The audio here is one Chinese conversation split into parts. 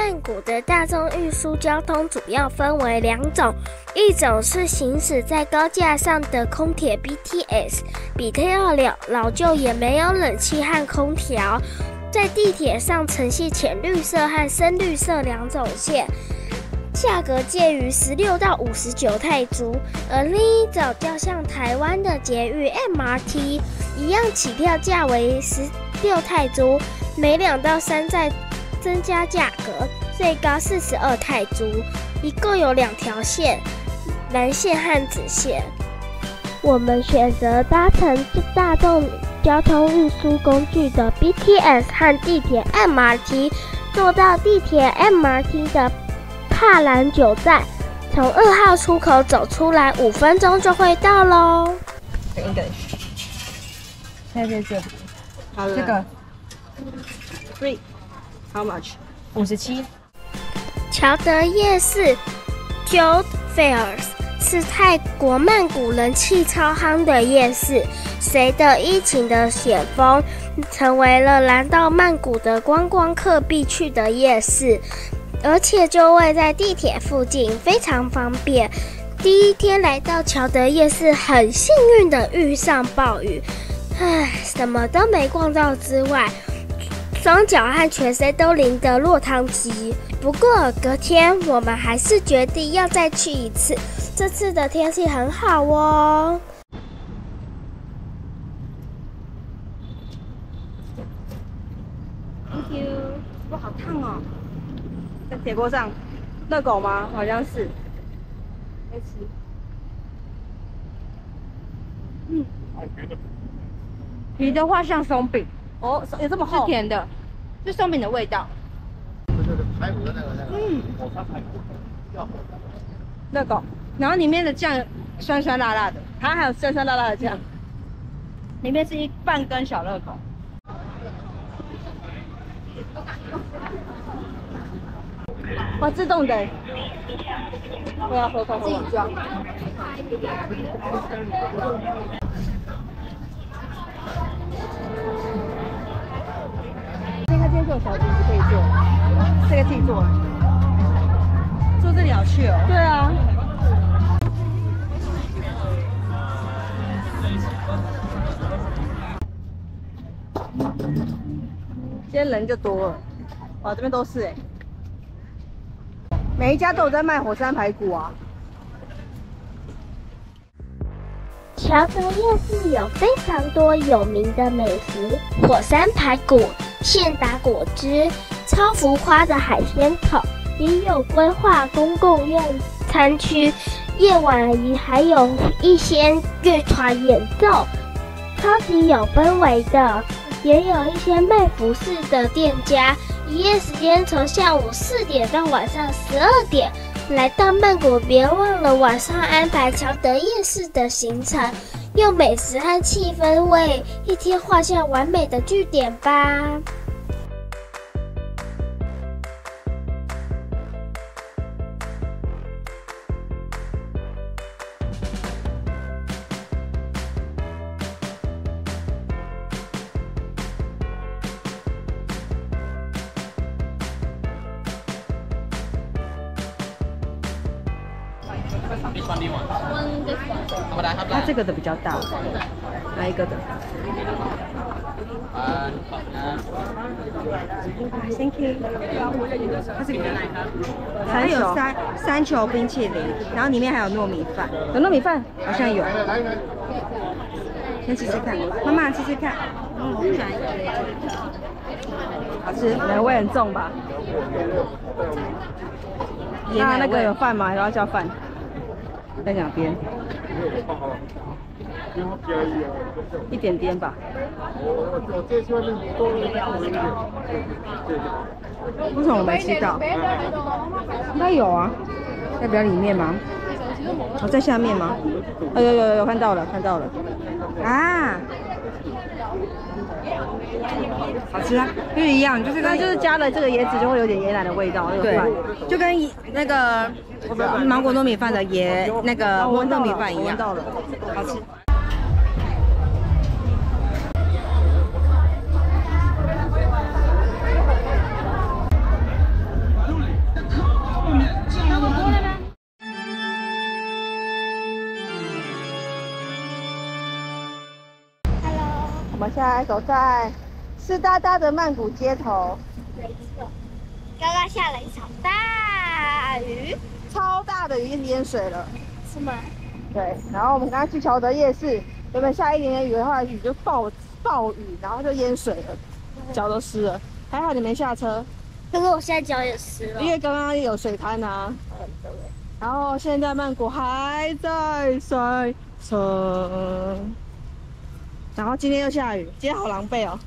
曼谷的大众运输交通主要分为两种，一种是行驶在高架上的空铁 BTS，比较老老旧，也没有冷气和空调，在地铁上呈现浅绿色和深绿色两种线。价格介于十六到五十九泰铢，而另一种较像台湾的捷运 MRT 一样，起跳价为十六泰铢，每两到三站增加价格，最高四十二泰铢。一共有两条线，蓝线和紫线。我们选择搭乘大众交通运输工具的 BTS 和地铁 MRT，坐到地铁 MRT 的。帕兰九站，从二号出口走出来，五分钟就会到喽。English，在这这，好了，这个，three，how much？五十七。乔德夜市 j o d Fairs） 是泰国曼谷人气超夯的夜市，随着疫情的险峰，成为了来到曼谷的观光客必去的夜市。而且就位在地铁附近，非常方便。第一天来到乔德夜市，很幸运的遇上暴雨，唉，什么都没逛到之外，双脚和全身都淋得落汤鸡。不过隔天我们还是决定要再去一次，这次的天气很好哦。Thank you，哇，好烫哦。在铁锅上，热狗吗？好像是。没吃。嗯。皮的话像松饼。哦，有这么厚？是甜的，是松饼的味道。就是排骨的那个那个嗯。热狗，然后里面的酱酸酸辣辣的，它还有酸酸辣辣的酱。里面是一半根小热狗。哇，自动的！我要喝自己装。个小椅子可以坐，这个自己坐。坐这里好去哦。对啊。今天人就多了，哇，这边都是哎。每一家都有在卖火山排骨啊！乔德夜市有非常多有名的美食，火山排骨、现打果汁、超浮夸的海鲜口，也有规划公共用餐区，夜晚也还有一些乐团演奏，超级有氛围的，也有一些卖服饰的店家。营业时间从下午四点到晚上十二点。来到曼谷，别忘了晚上安排乔德夜市的行程，用美食和气氛为一天画下完美的句点吧。它这个的比较大，哪一个的？Thank you。它有三三球冰淇淋，然后里面还有糯米饭。有糯米饭？好像有。先吃吃看，妈妈吃吃看。嗯，好吃，奶味很重吧？那那个有饭吗？然后叫饭。在两边，一点点吧。为什么我没吃到？应该有啊，在比较里面吗？哦，在下面吗？哦，有有有，看到了，看到了。啊！好吃啊，不一样，就是它就是加了这个椰子，就会有点椰奶的味道，对，就跟那个芒果糯米饭的椰那个糯米饭一样，好吃。现在走在湿哒哒的曼谷街头，没错，刚刚下了一场大雨，超大的雨淹水了。是吗？对，然后我们刚刚去乔德夜市，原本下一点点雨的话，雨就暴暴雨，然后就淹水了，脚都湿了。还好你没下车，可是我现在脚也湿了。因为刚刚有水滩啊。嗯，对。然后现在曼谷还在塞车，然后今天又下雨，今天好狼狈哦。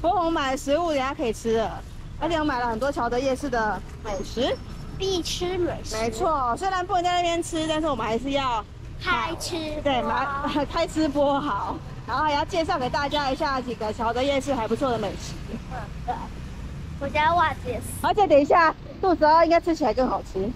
不 过我们买了食物，等下可以吃了，而且我买了很多乔德夜市的美食，必吃美食。没错，虽然不能在那边吃，但是我们还是要开吃。对，买 开吃播好，然后还要介绍给大家一下几个乔德夜市还不错的美食。嗯，对。我家袜子也是。而且等一下肚子饿，应该吃起来更好吃。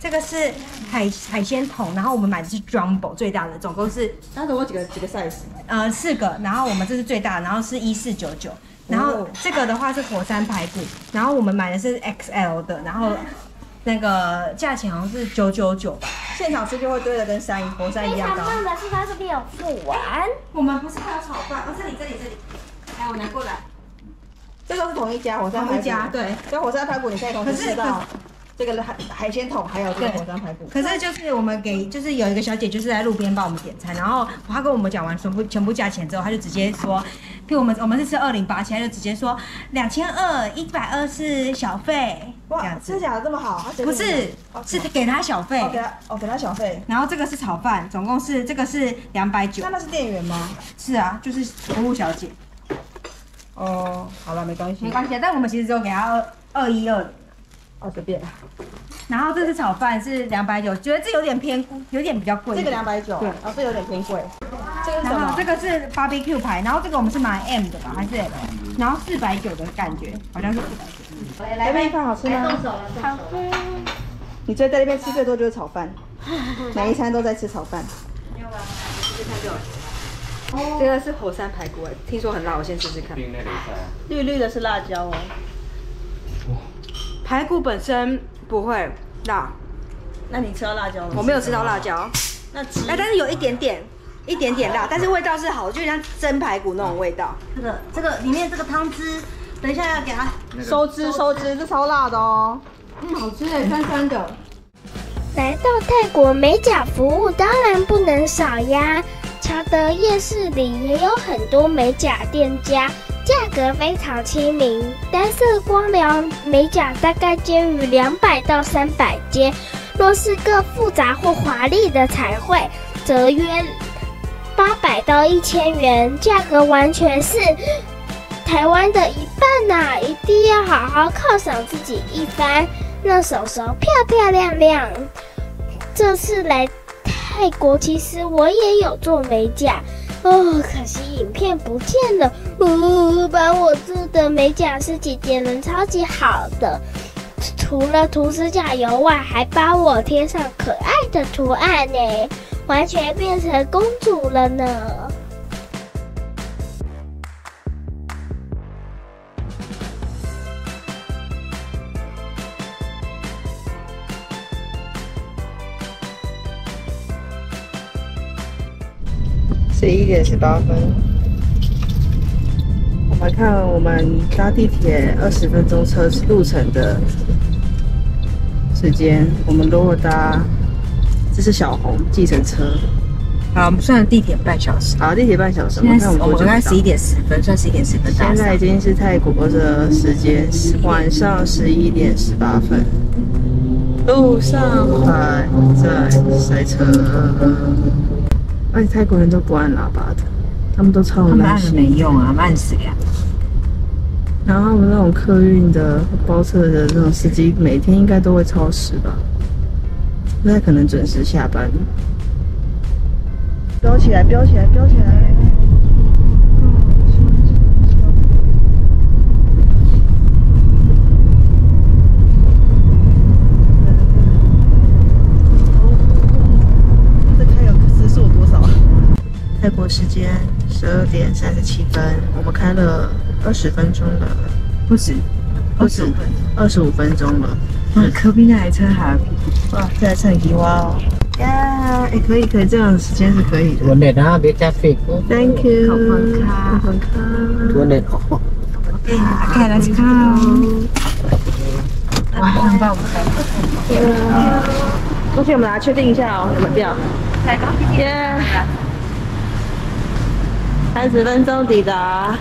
这个是海海鲜桶，然后我们买的是 jumbo 最大的，总共是它总共几个几个 size？呃，四个，然后我们这是最大，然后是一四九九，然后这个的话是火山排骨，然后我们买的是 XL 的，然后那个价钱好像是九九九吧，现场吃就会堆的跟山火山一样高。棒的是它这边有副完，我们不是还有炒饭？哦，这里这里这里，来我拿过来，这都是同一家火山排骨，对，这火山排骨你可以同时吃到。这个海海鲜桶还有这个火山排骨，可是就是我们给就是有一个小姐就是在路边帮我们点餐，然后她跟我们讲完全部全部价钱之后，她就直接说，譬如我们我们是吃二零八，现在就直接说两千二一百二是小费，哇，吃假的这么好？不是，是给他小费，给他哦给他小费，然后这个是炒饭，总共是这个是两百九，那那是店员吗？是啊，就是服务小姐。哦，好了，没关系，没关系，但我们其实只有给他二二一二。哦，随便。然后这是炒饭，是两百九，觉得这有点偏，有点比较贵。这个两百九，对，哦，这有点偏贵。这个然后这个是 barbecue 牌，然后这个我们是买 M 的吧，还是 L？然后四百九的感觉，好像是四百九。来，这边饭好吃吗？好吃。你最在那边吃最多就是炒饭，每一餐都在吃炒饭。这个是火山排骨，听说很辣，我先试试看。绿绿的是辣椒哦。排骨本身不会辣，那你吃到辣椒吗？我没有吃到辣椒，那哎，但是有一点点，一点点辣，但是味道是好，就像蒸排骨那种味道。这个这个里面这个汤汁，等一下要给它收汁收汁，这超辣的哦。嗯，好吃哎，酸酸的。来到泰国美甲服务当然不能少呀，乔德夜市里也有很多美甲店家。价格非常亲民，单色光疗美甲大概介于两百到三百间，若是更复杂或华丽的彩绘，则约八百到一千元，价格完全是台湾的一半呐！一定要好好犒赏自己一番，让手手漂漂亮亮。这次来泰国，其实我也有做美甲。哦，可惜影片不见了。呜，帮我做的美甲师姐姐人超级好的，除了涂指甲油外，还帮我贴上可爱的图案呢，完全变成公主了呢。十一点十八分，我们看我们搭地铁二十分钟车路程的时间，我们如果搭，这是小红计程车，好，我们算地铁半小时，好，地铁半小时，现在我们刚十一点十分，算十一点十分，现在已经是泰国的时间，晚上十一点十八分，路上。还在塞车。而且泰国人都不按喇叭的，他们都超慢。他们按了没用啊，慢死呀！然后他们那种客运的包车的那种司机，每天应该都会超时吧？不太可能准时下班。飙起来，飙起来，飙起来！泰国时间十二点三十七分，我们开了二十分钟了，不止，二十五分，二十五分钟了。哇，隔壁那台车还，哇，这台车很低哇哦。耶、yeah, 可以可以，这样时间是可以的。我奶奶别加费。Thank you。好玩卡，好玩卡。我奶奶。OK，let's go。哇，很棒，我们开。恭喜我们来确定一下哦，有没有太高，耶。三十分钟抵达。